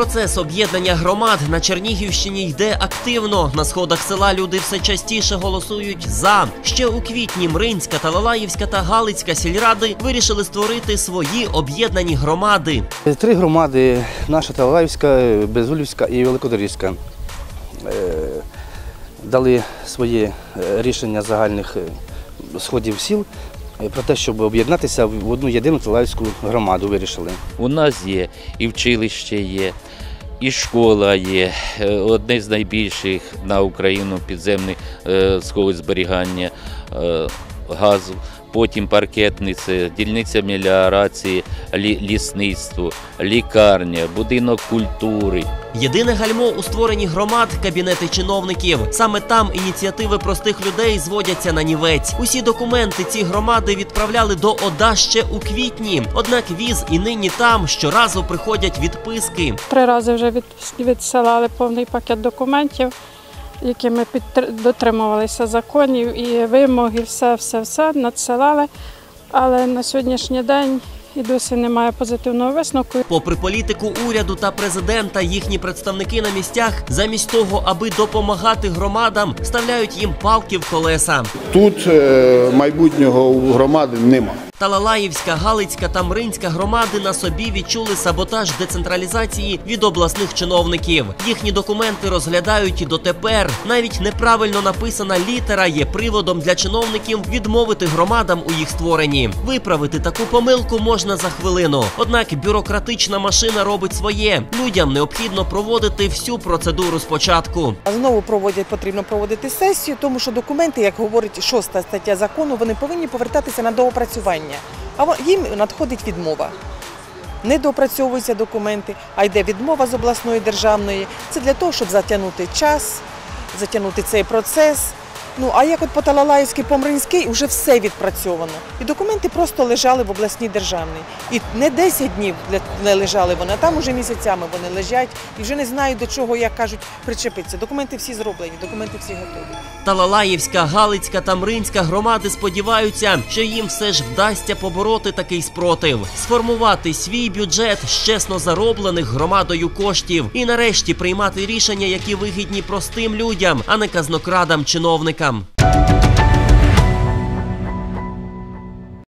Процес об'єднання громад на Чернігівщині йде активно. На сходах села люди все частіше голосують за. Ще у квітні Мринська, Талалаївська та Галицька сільради вирішили створити свої об'єднані громади. Три громади: наша Талаївська, Безулівська і Великодорізька. е, Дали своє е, рішення загальних е, сходів сіл про те, щоб об'єднатися в одну єдину Талаївську громаду. Вирішили. У нас є і вчилище є, і школа є. Е, Одне з найбільших на Україну підземних е, сховищ зберігання е, газу. Потім паркетниця, дільниця меліорації, лі- лісництво, лікарня, будинок культури. Єдине гальмо у створенні громад кабінети чиновників. Саме там ініціативи простих людей зводяться на нівець. Усі документи ці громади відправляли до ОДА ще у квітні. Однак віз і нині там щоразу приходять відписки. Три рази вже від, відсилали повний пакет документів, якими підтр- дотримувалися законів і вимоги, все, все, все надсилали. Але на сьогоднішній день і досі немає позитивного висновку. Попри політику уряду та президента, їхні представники на місцях, замість того, аби допомагати громадам, вставляють їм палки в колеса. Тут е, майбутнього у громади нема. Талалаївська, Галицька та Мринська громади на собі відчули саботаж децентралізації від обласних чиновників. Їхні документи розглядають і дотепер. Навіть неправильно написана літера є приводом для чиновників відмовити громадам у їх створенні. Виправити таку помилку можна за хвилину. Однак бюрократична машина робить своє. Людям необхідно проводити всю процедуру спочатку. Знову проводять потрібно проводити сесію, тому що документи, як говорить шоста стаття закону, вони повинні повертатися на доопрацювання. А їм надходить відмова. Не доопрацьовуються документи, а йде відмова з обласної державної. Це для того, щоб затягнути час, затягнути цей процес. Ну а як от по Талалаївській, по Мринській вже все відпрацьовано. І документи просто лежали в обласній державній. І не 10 днів не лежали вони, а там уже місяцями вони лежать і вже не знають до чого, як кажуть, причепитися. Документи всі зроблені, документи всі готові. Талалаївська, Галицька та Мринська громади сподіваються, що їм все ж вдасться побороти такий спротив, сформувати свій бюджет з чесно зароблених громадою коштів і нарешті приймати рішення, які вигідні простим людям, а не казнокрадам чиновникам. Welcome